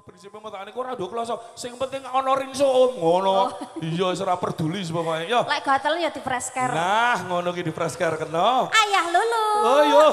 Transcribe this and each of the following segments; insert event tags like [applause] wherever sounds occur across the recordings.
Prinsip matane kok ora nduk kloso. Sing penting ana rinso ngono. [laughs] Iya wis ora peduli pokoke. Yo. Lek gatel ya di. Nah, ngono ki di kena. Ayah lulu. Oh yo.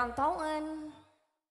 Pronto,